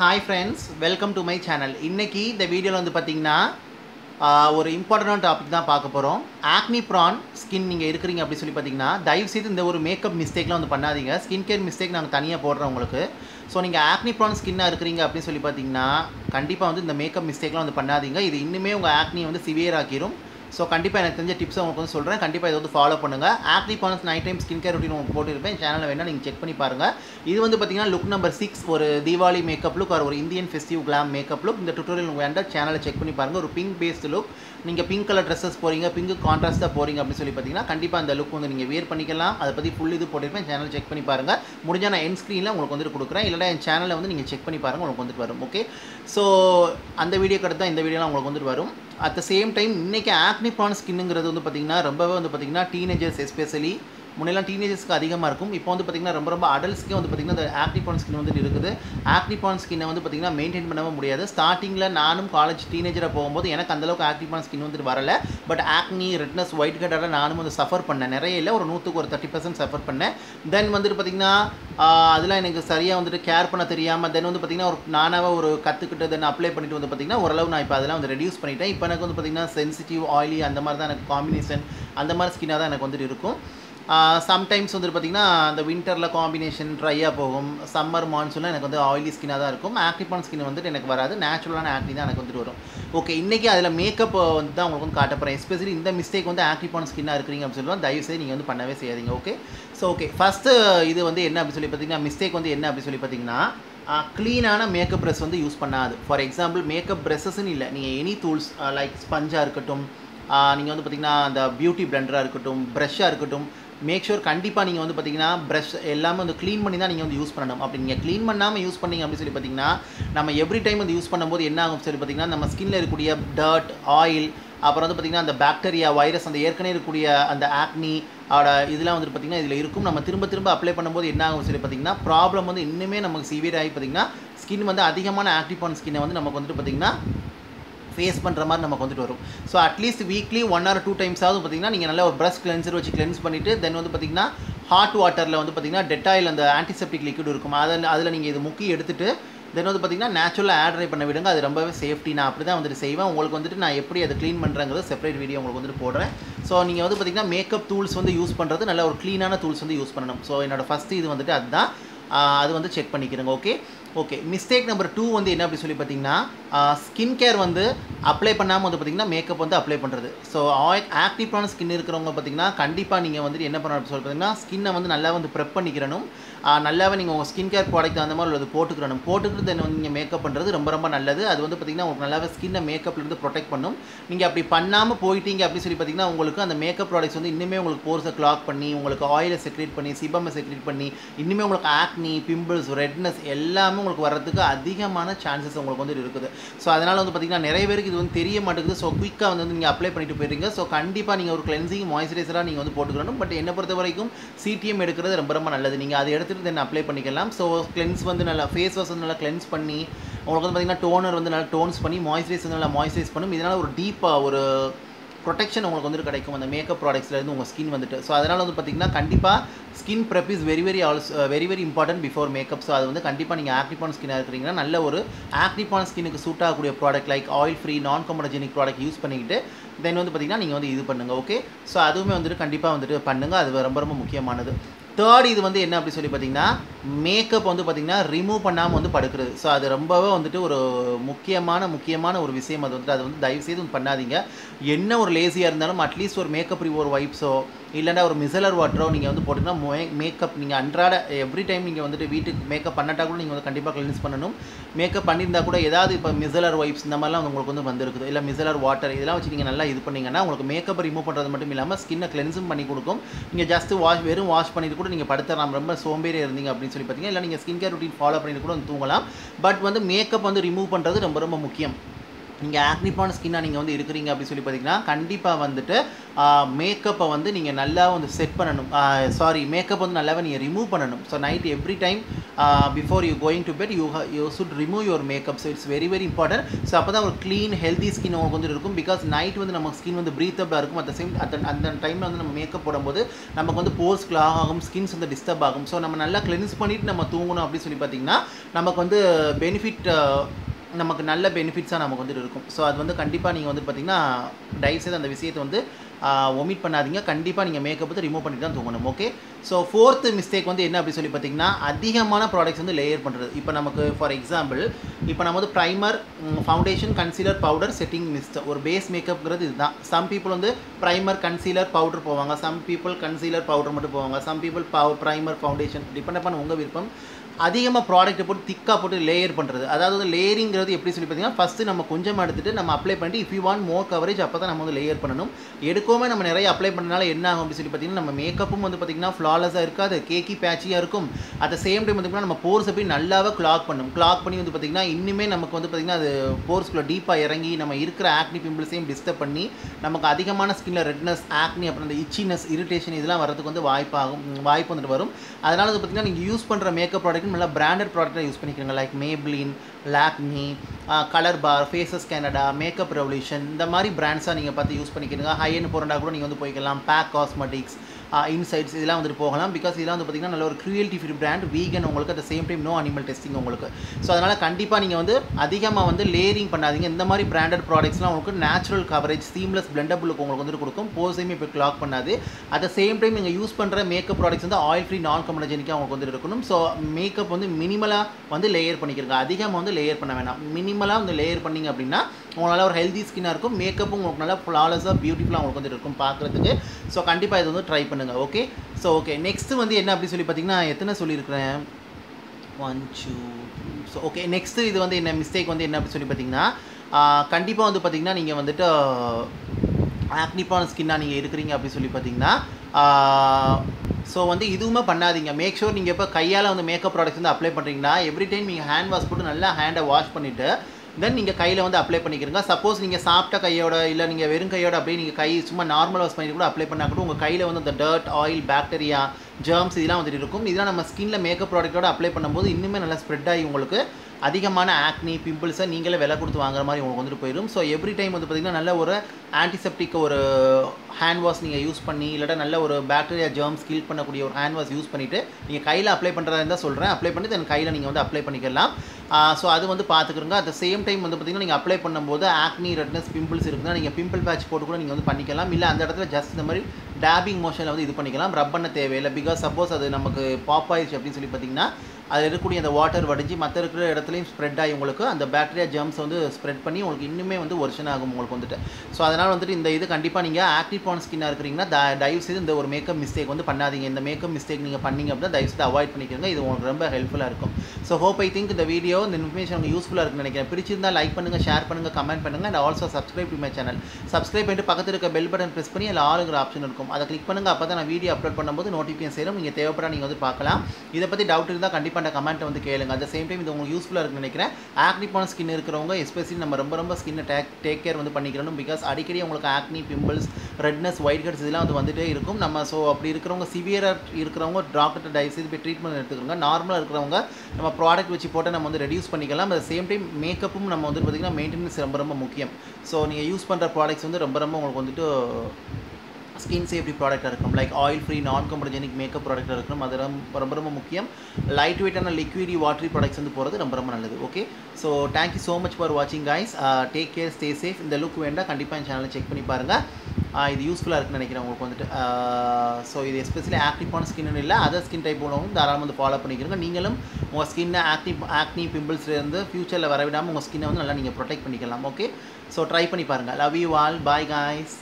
Hi friends welcome to my channel இன்றைக்கி இந்த வீடியோவில் வந்து பார்த்தீங்கன்னா ஒரு இம்பார்ட்டண்டான டாபிக் தான் பார்க்க போகிறோம் ஆக்னி ப்ரான் ஸ்கின் நீங்கள் இருக்கிறீங்க அப்படின்னு சொல்லி பார்த்தீங்கன்னா தயவு செய்து இந்த ஒரு மேக்கப் மிஸ்டேக்லாம் வந்து பண்ணாதீங்க. ஸ்கின் கேர் மிஸ்டேக் நாங்கள் தனியாக போடுறோம் உங்களுக்கு. ஸோ நீங்கள் ஆக்னி ப்ரான் ஸ்கின்னாக இருக்கிறீங்க அப்படின்னு சொல்லி பார்த்தீங்கன்னா கண்டிப்பாக வந்து இந்த மேக்கப் மிஸ்டேக்லாம் வந்து பண்ணாதீங்க. இது இன்னுமே உங்கள் ஆக்னியை வந்து சிவியர் ஆக்கிரும். ஸோ கண்டிப்பாக எனக்கு தெரிஞ்ச டிப்ஸை உங்களுக்கு வந்து சொல்கிறேன் கண்டிப்பாக இதை வந்து ஃபாலோ பண்ணுங்கள் ஆக்டி பான்ஸ் night time skin care routine உங்களுக்கு போட்டுருப்பேன் சேனலில் வேணால் நீங்கள் செக் பண்ணி பாருங்கள் இது வந்து பார்த்தீங்கன்னா லுக் நம்பர் சிக்ஸ் ஒரு தீபாவளி மேக்கப் லுக் ஒரு Indian festive glam makeup look இந்த டுட்டோரியல் உங்களுக்கு வேண்டாம் சேனலை செக் பண்ணி பாருங்கள் ஒரு பிங்க் பேஸ்டு லுக் நீங்கள் பிங்க் கலர் ட்ரெஸ்ஸஸ் போகிறீங்க பிங்க் கான்ட்ராஸ்ட்டாக போகிறீங்க அப்படின்னு சொல்லி பார்த்தீங்கன்னா கண்டிப்பாக அந்த லுக் வந்து நீங்கள் வேர் பண்ணிக்கலாம். அதை பற்றி ஃபுல் இது போட்டிருப்பேன் சேனல் செக் பண்ணி பாருங்கள் முடிஞ்சால் நான் என் ஸ்க்ரீனில் உங்களுக்கு வந்துட்டு கொடுக்குறேன். இல்லைனா என் சேனலை வந்து நீங்கள் செக் பண்ணி பாருங்கள் உங்களுக்கு வந்துட்டு வரும். ஓகே ஸோ அந்த வீடியோ கடை தான் இந்த வீடியோலாம் உங்களுக்கு வந்துட்டு வரும். அட் த சேம் டைம் இன்றைக்கி ஆக்னிபான் ஸ்கின்னுங்கிறது வந்து பார்த்திங்கன்னா ரொம்பவே வந்து பார்த்திங்கன்னா டீனேஜர்ஸ் எஸ்பெஷலி முன்னெல்லாம் டீனேஜர்ஸ்க்கு அதிகமாக இருக்கும். இப்போ வந்து பார்த்திங்கன்னா ரொம்ப ரொம்ப அடல்ட்ஸ்க்கே வந்து பார்த்திங்கன்னா இந்த ஆக்னிபான் ஸ்கின் வந்துட்டு இருக்குது. ஆக்னிபான் ஸ்கின்னை வந்து பார்த்திங்கன்னா மெயின்டைன் பண்ண முடியாது. ஸ்டார்டிங்கில் நானும் காலேஜ் டீனேஜராக போகும்போது எனக்கு அந்தளவுக்கு ஆக்னிபான் ஸ்கின் வந்துட்டு வரல. பட் ஆக்னி ரெட்னஸ் ஒயிட் கட்டால் நானும் வந்து சஃபர் பண்ணேன். நிறைய இல்லை ஒரு நூற்றுக்கு ஒரு தேர்ட்டி பர்சன்ட் சஃபர் பண்ணேன். தென் வந்துட்டு பார்த்திங்கன்னா அதெல்லாம் எனக்கு சரியாக வந்துட்டு கேர் பண்ண தெரியாமல் தென் வந்து பார்த்திங்கன்னா ஒரு நானாக ஒரு கற்றுக்கிட்டு தென் அப்ளை பண்ணிட்டு வந்து பார்த்திங்கன்னா ஓரளவு நான் இப்போ அதெல்லாம் வந்து ரெடியூஸ் பண்ணிட்டேன். இப்போ எனக்கு வந்து பார்த்திங்கன்னா சென்சிட்டிவ் ஆயிலி அந்த மாதிரி தான் எனக்கு காம்பினேஷன் அந்த மாதிரி ஸ்கின்னாக தான் எனக்கு வந்துட்டு இருக்கும். சம்டைம்ஸ் வந்துட்டு பார்த்திங்கன்னா அந்த வின்டரில் காம்பினேஷன் ட்ரையாக போகும். சம்மர் மான்சூனில் எனக்கு வந்து ஆயிலி ஸ்கின்னாக தான் இருக்கும். ஆக்டிபான் ஸ்கின் வந்துட்டு எனக்கு வராது. நேச்சுரலான ஆக்னி தான் எனக்கு வந்துட்டு வரும். ஓகே இன்றைக்கி அதில் மேக்கப் வந்து தான் உங்களுக்கு வந்து காட்ட போகிறேன் எஸ்பெஷலி இந்த மிஸ்டேக் வந்து ஆக்டிபான் ஸ்கின்னாக இருக்கிறீங்க அப்படின்னு சொல்லுவோம் தயவுசெய்து நீங்கள் வந்து பண்ணவே செய்யாதீங்க ஓகே ஸோ ஓகே ஃபஸ்ட்டு இது வந்து என்ன அப்படி சொல்லி பார்த்தீங்கன்னா மிஸ்டேக் வந்து என்ன அப்படி சொல்லி பார்த்தீங்கன்னா க்ளீனான மேக்கப் ப்ரெஸ் வந்து யூஸ் பண்ணாது. ஃபார் எக்ஸாம்பிள் மேக்கப் ப்ரெஸ்ஸஸ்ன்னு இல்லை. நீங்கள் எனி டூல்ஸ் லைக் ஸ்பஞ்சாக இருக்கட்டும் நீங்கள் வந்து பார்த்திங்கன்னா அந்த பியூட்டி பிளண்டராக இருக்கட்டும் ப்ரெஷ்ஷாக இருக்கட்டும் மேக் ஷூர் கண்டிப்பாக நீங்கள் வந்து பார்த்தீங்கன்னா ப்ரஷ் எல்லாமே வந்து க்ளீன் பண்ணி தான் நீங்கள் வந்து யூஸ் பண்ணணும். அப்படி நீங்கள் க்ளீன் பண்ணாமல் யூஸ் பண்ணிங்க அப்படின்னு சொல்லி பார்த்தீங்கன்னா நம்ம எவ்ரி டைம் வந்து யூஸ் பண்ணும்போது என்ன ஆகும் சொல்லி பார்த்தீங்கன்னா நம்ம ஸ்கினில் இருக்கக்கூடிய டர்ட் ஆயில் அப்புறம் வந்து பார்த்திங்கன்னா அந்த பாக்டீரியா வைரஸ் அந்த ஏற்கனவே இருக்கக்கூடிய அந்த ஆக்னி ஆட இதெல்லாம் வந்துட்டு பார்த்திங்கன்னா இதில் இருக்கும். நம்ம திரும்ப திரும்ப அப்ளை பண்ணும்போது என்ன ஆகும் சொல்லி பார்த்தீங்கன்னா ப்ராப்ளம் வந்து இன்னுமே நமக்கு சிவியர் ஆகி பார்த்தீங்கன்னா ஸ்கின் வந்து அதிகமான ஆக்டிவ் ஆன் ஸ்கின்னை வந்து நமக்கு வந்துட்டு பார்த்திங்கன்னா ஃபேஸ் பண்ணுற மாதிரி நமக்கு வந்துட்டு வரும். So at least weekly one or two times ஆகுது பார்த்தீங்கன்னா நீங்கள் நல்லா ஒரு ப்ரஷ் கிளென்சர் வச்சு கிளென்ஸ் பண்ணிவிட்டு தென் வந்து பார்த்திங்கன்னா ஹாட் வாட்டரில் வந்து பார்த்தீங்கன்னா டெட்டாயில் அந்த ஆன்டிசெப்டிக் லிக்விட் இருக்கும். அதில் அதில் நீங்கள் இது முக்கி எடுத்துகிட்டு தென் வந்து பார்த்தீங்கன்னா நேச்சுரலாக ஆட் ட்ரை பண்ண விடுங்க. அது ரொம்பவே சேஃப்டி நான் அப்படி தான் வந்துட்டு செய்வேன். உங்களுக்கு வந்துட்டு நான் எப்படி அதை க்ளீன் பண்ணுறங்கிறது செப்பரேட் வீடியோ உங்களுக்கு வந்துட்டு போடுறேன். ஸோ நீங்கள் வந்து பார்த்தீங்கன்னா மேக்கப் டூல்ஸ் வந்து யூஸ் பண்ணுறது நல்ல ஒரு க்ளீனான டூல்ஸ் வந்து யூஸ் பண்ணணும். ஸோ என்னோட ஃபஸ்ட்டு இது வந்துட்டு அதுதான். அது வந்து செக் பண்ணிக்கிறேங்க okay okay mistake number two வந்து என்ன அப்படி சொல்லி பார்த்தீங்கன்னா ஸ்கின் கேர் வந்து அப்ளை பண்ணாமல் வந்து பார்த்தீங்கன்னா மேக்கப் வந்து அப்ளை பண்ணுறது ஸோ ஆயில் ஆக்டிவான ஸ்கின் இருக்கிறவங்க பார்த்தீங்கன்னா கண்டிப்பாக நீங்கள் வந்துட்டு என்ன பண்ணணும் சொல்லி பார்த்திங்கன்னா ஸ்கின்னை வந்து நல்லா வந்து ப்ரெப் பண்ணிக்கிறணும். நல்லாவே நீங்கள் உங்கள் ஸ்கின் கேர் ப்ராடக்ட் அந்த மாதிரி உள்ளது போட்டுக்கிறணும். போட்டுக்கிறது என்ன வந்து நீங்கள் மேக்கப் பண்ணுறது ரொம்ப ரொம்ப நல்லது. அது வந்து பார்த்தீங்கன்னா உங்களுக்கு நல்லாவே ஸ்கின்னை மேக்கப்லேருந்து ப்ரொடெக்ட் பண்ணும். நீங்கள் அப்படி பண்ணாமல் போயிட்டீங்க அப்படின்னு சொல்லி பார்த்தீங்கன்னா உங்களுக்கு அந்த மேக்கப் ப்ராடக்ட்ஸ் வந்து இன்னுமே உங்களுக்கு போர்ஸை கிளாக் பண்ணி உங்களுக்கு ஆயிலை செக்ரேட் பண்ணி சிபமை செக்ரேட் பண்ணி இன்னுமே உங்களுக்கு ஆக்னி பிம்பிள்ஸ் ரெட்னஸ் எல்லாமே உங்களுக்கு வர்றதுக்கு அதிகமான சான்சஸ் உங்களுக்கு வந்து இருக்குது. ஸோ அதனால் வந்து பார்த்தீங்கன்னா நிறைய பேருக்கு இது வந்து தெரிய மாட்டேங்குது. ஸோ குயிக்காக வந்து நீங்கள் அப்ளை பண்ணிட்டு போயிடுறீங்க. ஸோ கண்டிப்பாக நீங்கள் ஒரு கிளென்சிங் மாய்ஸ்சரைசராக நீங்கள் வந்து போட்டுக்கணும் பட் என்னை பொறுத்த வரைக்கும் சிடிஎம் எடுக்கிறது ரொம்ப ரொம்ப நல்லது. நீங்கள் அதை எடுத்துகிட்டு தென் அப்ளை பண்ணிக்கலாம். ஸோ கிளென்ஸ் வந்து நல்லா ஃபேஸ் வாஷ் வந்து நல்லா கிளென்ஸ் பண்ணி உங்களுக்கு வந்து பார்த்திங்கன்னா டோனர் வந்து நல்லா டோன்ஸ் பண்ணி மாய்ஸ்சரைஸ் வந்து நல்லா மாய்ஸ்சரைஸ் பண்ணும். இதனால் ஒரு டீப்பாக ஒரு ப்ரொடெக்ஷன் உங்களுக்கு வந்துட்டு கிடைக்கும். அந்த மேக்கப் ப்ராடக்ட்ஸ்லேருந்து உங்கள் ஸ்கின் வந்துட்டு. ஸோ அதனால் வந்து பார்த்தீங்கன்னா கண்டிப்பாக skin prep is very very also very very important before makeup so அது வந்து கண்டிப்பாக நீங்கள் ஆக்டிபான் ஸ்கின்னாக இருக்கிறீங்கன்னா நல்ல ஒரு ஆக்டிபான் ஸ்கினுக்கு சூட் ஆகக்கூடிய product like oil free non comedogenic product use பண்ணிக்கிட்டு தென் வந்து பார்த்தீங்கன்னா நீங்கள் வந்து இது பண்ணுங்கள் ஓகே ஸோ அதுவுமே வந்துட்டு கண்டிப்பாக வந்துட்டு பண்ணுங்கள் அது ரொம்ப ரொம்ப முக்கியமானது. தேர்ட் இது வந்து என்ன அப்படி சொல்லி பார்த்தீங்கன்னா மேக்கப் வந்து பார்த்தீங்கன்னா ரிமூவ் பண்ணாமல் வந்து படுக்கிறது. ஸோ அது ரொம்பவே வந்துட்டு ஒரு முக்கியமான முக்கியமான ஒரு விஷயம். அது வந்துட்டு அது வந்து தயவுசெய்து பண்ணாதீங்க. என்ன ஒரு லேசியாக இருந்தாலும் அட்லீஸ்ட் ஒரு மேக்கப் ஒரு வைப்ஸோ இல்லைன்னா ஒரு மிசலர் வாட்டரோ நீங்கள் வந்து போட்டிங்கன்னா மே மேக்கப் நீங்கள் அன்றாட எவ்ரி டைம் நீங்கள் வந்துட்டு வீட்டுக்கு மேக்கப் பண்ணட்டா கூட நீங்கள் வந்து கண்டிப்பாக கிளீன்ஸ் பண்ணணும். மேக்கப் பண்ணியிருந்தா கூட ஏதாவது இப்போ மிசலர் வைப்ஸ் இந்த மாதிரிலாம் வந்து உங்களுக்கு வந்து வந்திருக்குது. இல்லை மிசலர் வாட்டர் இதெல்லாம் வச்சு நீங்கள் நல்லா இது பண்ணிங்கன்னா உங்களுக்கு மேக்கப் ரிமூவ் பண்ணுறது மட்டும் இல்லாமல் ஸ்கின்னை கிளென்ஸும் பண்ணி கொடுக்கும். நீங்கள் ஜஸ்ட் வாஷ் வெறும் வாஷ் பண்ணிட்டு கூட நீங்கள் படுத்தலாம் ரொம்ப சோம்பேறி இருந்தீங்க அப்படின்னு சொல்லி பார்த்தீங்கன்னா இல்லை நீங்கள் ஸ்கின் கேர் ரூட்டீன் ஃபாலோ பண்ணிட்டு கூட வந்து தூங்கலாம். பட் வந்து மேக்கப் வந்து ரிமூவ் பண்ணுறது ரொம்ப ரொம்ப முக்கியம். நீங்கள் ஆக்னிப்பான ஸ்கின்னாக நீங்கள் வந்து இருக்கிறீங்க அப்படின்னு சொல்லி பார்த்தீங்கன்னா கண்டிப்பாக வந்துட்டு மேக்கப்பை வந்து நீங்கள் நல்லா வந்து செட் பண்ணணும். சாரி மேக்கப் வந்து நல்லாவே நீங்கள் ரிமூவ் பண்ணணும். So night every time before you going to bed you you should remove your makeup so it's very very important so அப்போ தான் ஒரு க்ளீன் ஹெல்த்தி ஸ்கின் உங்களுக்கு வந்து இருக்கும். பிகாஸ் நைட் வந்து நம்ம ஸ்கின் வந்து ப்ரீத்தபிளாக இருக்கும். அட் சேம் அந்த அந்த டைமில் வந்து நம்ம மேக்கப் போடும்போது நமக்கு வந்து போர்ஸ் கிளாக் ஆகும் ஸ்கின்ஸ் வந்து டிஸ்டர்ப் ஆகும். ஸோ நம்ம நல்லா கிளென்ஸ் பண்ணிவிட்டு நம்ம தூங்கணும் அப்படின்னு சொல்லி பார்த்தீங்கன்னா நமக்கு வந்து பெனிஃபிட் நமக்கு நல்ல பெனிஃபிட்ஸாக நமக்கு வந்துட்டு இருக்கும். ஸோ அது வந்து கண்டிப்பாக நீங்கள் வந்து பார்த்தீங்கன்னா தயவுசெய்து அந்த விஷயத்தை வந்து ஒமிட் பண்ணாதீங்க. கண்டிப்பாக நீங்கள் மேக்கப் வந்து ரிமூவ் பண்ணிட்டு தான் தூங்கணும் ஓகே ஸோ ஃபோர்த்து மிஸ்டேக் வந்து என்ன அப்படி சொல்லி பார்த்தீங்கன்னா அதிகமான ப்ராடக்ட்ஸ் வந்து லேயர் பண்ணுறது இப்போ நமக்கு ஃபார் எக்ஸாம்பிள் இப்போ நம்ம வந்து primer foundation concealer powder setting mist ஒரு பேஸ் மேக்கப்ங்கிறது இதுதான். சம் பீப்புள் வந்து ப்ரைமர் கன்சீலர் பவுடர் போவாங்க. சம் பீப்புள் கன்சீலர் பவுடர் மட்டும் போவாங்க. சம் பீப்புள் பவு ப்ரைமர் ஃபவுண்டேஷன் டிபெண்ட் பண்ண உங்கள் விருப்பம். அதிகமாக ப்ராடக்ட்டை போட்டு திக்காக போட்டு லேயர் பண்ணுறது அதாவது லேயரிங்கிறது எப்படி சொல்லி பார்த்தீங்கன்னா ஃபஸ்ட்டு நம்ம கொஞ்சமாக எடுத்துகிட்டு நம்ம அப்ளை பண்ணிட்டு if you want more coverage அப்போ தான் நம்ம வந்து லேயர் பண்ணணும். எடுக்கவுமே நம்ம நிறைய அப்ளை பண்ணனால என்ன ஆகும் அப்படின்னு சொல்லி பார்த்தீங்கன்னா நம்ம மேக்கப்பும் வந்து பார்த்திங்கன்னா ஃப்ளாலஸாக இருக்காது கேக்கி பேச்சியாக இருக்கும். அட் த சேம் டைம் வந்து நம்ம போர்ஸை போய் நல்லாவே கிளாக் பண்ணும் கிளாக் பண்ணி வந்து பார்த்திங்கன்னா இன்னுமே நமக்கு வந்து பார்த்திங்கன்னா அது போர்ஸ்குள்ளே டீப்பாக இறங்கி நம்ம இருக்கிற ஆக்னி பிம்பிள்ஸையும் டிஸ்டர்ப் பண்ணி நமக்கு அதிகமான ஸ்கின்னில் ரெட்னஸ் ஆக்னி அப்புறம் இந்த இச்சினஸ் இரிட்டேஷன் இதெல்லாம் வரதுக்கு வந்து வாய்ப்பாகும் வாய்ப்பு வந்துட்டு வரும். அதனால் வந்து பார்த்திங்கன்னா நீங்கள் யூஸ் பண்ணுற மேக்கப் ப்ராடக்ட் இல்லை பிராண்டட் ப்ராடக்டாக யூஸ் பண்ணிக்கிறீங்க. Like Maybelline Lakme Colorbar faces Canada makeup revolution இந்த மாதிரி பிராண்ட்ஸாக நீங்கள் பார்த்து யூஸ் பண்ணிக்கிறீங்க. ஹை எண்ட் கூட நீங்கள் வந்து போய்க்கலாம். பேக் காஸ்மெட்டிக்ஸ் இன்சைட்ஸ் இதெல்லாம் வந்துட்டு போகலாம். பிகாஸ் இதெல்லாம் வந்து பார்த்திங்கன்னா நல்ல ஒரு க்ரியல்ட்டி ஃப்ரீ பிராண்ட் வீகன் உங்களுக்கு at same time no animal testing உங்களுக்கு. ஸோ அதனால் கண்டிப்பாக நீங்கள் வந்து அதிகமாக வந்து லேயரிங் பண்ணாதீங்க. இந்த மாதிரி பிராண்டட் ப்ராடக்ட்ஸ்லாம் உங்களுக்கு நேச்சுரல் கவரேஜ் சீம்லெஸ் பிளண்டபுளுக்கு உங்களுக்கு வந்துட்டு கொடுக்கும். போஸையுமே இப்போ கிளாக் பண்ணாது. அட் சேம் டைம் நீங்கள் யூஸ் பண்ணுற மேக்கப் ப்ராடக்ட்ஸ் வந்து ஆயில் ஃப்ரீ நான் கம்பனஜெனிக்காக உங்களுக்கு வந்துட்டு இருக்கணும். ஸோ மேக்கப் வந்து மினிமலாக வந்து லேயர் பண்ணிக்கிறங்க அதிகமாக வந்து லேயர் பண்ண வேணாம். மினிமலாக வந்து லேயர் பண்ணிங்க அப்படின்னா உங்களால் ஒரு ஹெல்தி ஸ்கின்னாக இருக்கும். மேக்கப்பும் உங்களுக்கு நல்லா ஃப்ளாலஸாக பியூட்டிஃபுல்லாக உங்களுக்கு வந்து இருக்கும் பார்க்குறதுக்கு. ஸோ கண்டிப்பாக இது வந்து ட்ரை பண்ணுங்கள் ஓகே ஸோ ஓகே நெக்ஸ்ட்டு வந்து என்ன அப்படி சொல்லி பார்த்தீங்கன்னா எத்தனை சொல்லியிருக்கிறேன்? One two so okay next இது வந்து என்ன மிஸ்டேக் வந்து என்ன அப்படி சொல்லி பார்த்தீங்கன்னா கண்டிப்பாக வந்து பார்த்தீங்கன்னா நீங்கள் வந்துட்டு ஆக்னிப்பான ஸ்கின்னாக நீங்கள் இருக்கிறீங்க அப்படி சொல்லி பார்த்தீங்கன்னா ஸோ வந்து இதுவுமே பண்ணாதீங்க. மேக் ஷூர் நீங்கள் இப்போ கையால் வந்து மேக்கப் ப்ராடக்ட்ஸ் வந்து அப்ளை பண்ணுறீங்கன்னா எவ்ரி டைம் நீங்கள் ஹேண்ட் வாஷ் போட்டு நல்லா ஹேண்டை வாஷ் பண்ணிவிட்டு தென் நீங்கள் கையில் வந்து அப்ளை பண்ணிக்கிறீங்க. சப்போஸ் நீங்கள் சாப்பிட்ட கையோட இல்லை நீங்கள் வெறும் கையோட அப்படியே நீங்கள் கை சும்மா நார்மல் வாஷ் பண்ணி கூட அப்ளை பண்ணால் கூட உங்கள் கையில் வந்து அந்த டர்ட் ஆயில் பாக்டீரியா ஜெர்ம்ஸ் இதெல்லாம் வந்துட்டு இருக்கும். இதெல்லாம் நம்ம ஸ்கின்ல மேக்கப் ப்ராடக்ட்டோட அப்ளை பண்ணும்போது இன்னுமே நல்லா ஸ்ப்ரெட் ஆகி உங்களுக்கு அதிகமான ஆக்னி பிம்பிள்ஸை நீங்களே விலை கொடுத்து வாங்குற மாதிரி உங்களுக்கு வந்துட்டு போயிடும். ஸோ எவ்ரி டைம் வந்து பார்த்திங்கன்னா நல்ல ஒரு ஆன்டிசெப்டிக் ஒரு ஹேண்ட் வாஷ் நீங்கள் யூஸ் பண்ணி இல்லாட்டா நல்ல ஒரு பேக்டீரியா ஜெர்ம்ஸ் கில் பண்ணக்கூடிய ஒரு ஹேண்ட் வாஷ் யூஸ் பண்ணிவிட்டு நீங்கள் கையில் அப்ளை பண்ணுறதா இருந்தால் சொல்கிறேன் அப்ளை பண்ணி தென் கையில் நீங்கள் வந்து அப்ளை பண்ணிக்கலாம். ஸோ அது வந்து பார்த்துக்கிறோங்க அட் சேம் டைம் வந்து பார்த்திங்கன்னா நீங்கள் அப்ளை பண்ணும்போது ஆக்னி ரெட்னஸ் பிம்பிள்ஸ் இருக்குன்னா நீங்கள் பிம்பிள் பேட்ச் போட்டு கூட நீங்கள் வந்து பண்ணிக்கலாம். இல்லை அந்த இடத்துல ஜஸ்ட் இந்த மாதிரி டேபிங் மோஷனில் வந்து இது பண்ணிக்கலாம். ரப் பண்ண தேவையில்லை. பிகாஸ் சப்போஸ் அது நமக்கு பாப் ஆயிடுச்சு அப்படின்னு சொல்லி பார்த்தீங்கன்னா அதில் இருக்கக்கூடிய அந்த வாட்டர் வடிஞ்சு மற்ற இருக்கிற இடத்துலையும் ஸ்ப்ரெட் ஆகி உங்களுக்கு அந்த பேக்டீரியா ஜெர்ம்ஸ் வந்து ஸ்ப்ரெட் பண்ணி உங்களுக்கு இன்னுமே வந்து ஒர்ஷன் ஆகும் உங்களுக்கு வந்துட்டு. ஸோ அதனால் வந்துட்டு இந்த இது கண்டிப்பாக நீங்கள் ஆக்டிவ் பான் ஸ்கின்னாக இருக்கிறீங்கன்னா த- தயவு செய்து இந்த ஒரு மேக்கப் மிஸ்டேக் வந்து பண்ணாதீங்க. இந்த மேக்கப் மிஸ்டேக் நீங்கள் பண்ணீங்க அப்படின்னா தயவு செய்து அவாய்ட் பண்ணிக்கிறங்க இது உங்களுக்கு ரொம்ப ஹெல்ப்ஃபுல்லாக இருக்கும். ஸோ ஹோப் ஐ திங்க் இந்த வீடியோ இந்த இன்ஃபர்மேஷன் உங்களுக்கு யூஸ்ஃபுல்லாக இருக்குன்னு நினைக்கிறேன். பிடிச்சிருந்தா லைக் பண்ணுங்கள் ஷேர் பண்ணுங்கள் கமெண்ட் பண்ணுங்கள் and also subscribe to my channel subscribe பண்ணிட்டு பக்கத்தில் இருக்க பெல் பட்டன் ப்ரெஸ் பண்ணி அதில் ஆளுங்கிற ஆப்ஷன் இருக்கும். அதை கிளிக் பண்ணுங்கள் அப்போ தான் நான் வீடியோ அப்லோட் பண்ணும்போது நோட்டிஃபிகேஷன் சேரும். நீங்கள் தேவைப்பட நீங்கள் வந்து பார்க்கலாம். இதை பற்றி டவுட் இருந்தால் கண்டிப்பாக அந்த கமெண்ட்டை வந்து கேளுங்க. அட் சேம் டைம் இது உங்களுக்கு யூஸ்ஃபுல்லாக இருக்குன்னு நினைக்கிறேன். ஆக்னிப்பான ஸ்கின் இருக்கிறவங்க எஸ்பெஷலி நம்ம ரொம்ப ரொம்ப ஸ்கின்னை டேக் டேக் கேர் வந்து பண்ணிக்கிறோம் பிகாஸ் அடிக்கடி உங்களுக்கு acne pimples redness white cuts இதெல்லாம் வந்து வந்துட்டே இருக்கும். நம்ம ஸோ அப்படி இருக்கிறவங்க சிவியராக இருக்கிறவங்க டாக்டர் தயவு போய் ட்ரீட்மெண்ட் எடுத்துக்கிறோங்க நார்மலாக இருக்கிறவங்க நம்ம ப்ராடக்ட் வச்சு போட்டு நம்ம வந்து ரெடியூஸ் பண்ணிக்கலாம். அட் சேம் டைம் மேக்கப்பும் நம்ம வந்து பார்த்திங்கன்னா மெயின்டெனன்ஸ் ரொம்ப ரொம்ப முக்கியம். ஸோ நீங்கள் யூஸ் பண்ணுற ப்ராடக்ட்ஸ் வந்து ரொம்ப ரொம்ப உங்களுக்கு வந்துட்டு ஸ்கின் சேஃப்டி ப்ராடக்டாக இருக்கும் லைக் ஆயில் ஃப்ரீ நான் கம்பர்ஜெனிக் மேக்கப் ப்ராடக்டாக இருக்கணும் அது ரொம்ப ரொம்ப ரொம்ப முக்கியம். லைட் வெயிட்டான லிக்விடி வாட்டரி ப்ராடக்ட்ஸ் வந்து போகிறது ரொம்ப ரொம்ப நல்லது. Okay so thank you so much for வாட்சிங் guys take care stay safe இந்த லுக் வேண்டாம். கண்டிப்பாக என் சேனலை செக் பண்ணி பாருங்கள் uh, இது யூஸ்ஃபுல்லாக இருக்குன்னு நினைக்கிறேன் உங்களுக்கு வந்துட்டு. Uh, ஸோ இது எஸ்பெஷலி ஆக்டிவான ஸ்கின்னு இல்லை அதர் ஸ்கின் டைப் உள்ளவங்க தாராளமாக வந்து ஃபாலோ பண்ணிக்கிறோங்க நீங்களும் உங்கள் ஸ்கின்னை ஆக்னி ஆக்னி பிம்பிள்ஸ்லேருந்து ஃப்யூச்சரில் வரவிடாமல் உங்கள் ஸ்கின்னை வந்து நல்லா நீங்கள் ப்ரொடெக்ட் பண்ணிக்கலாம். ஓகே ஸோ ட்ரை பண்ணி பாருங்கள் love you all bye guys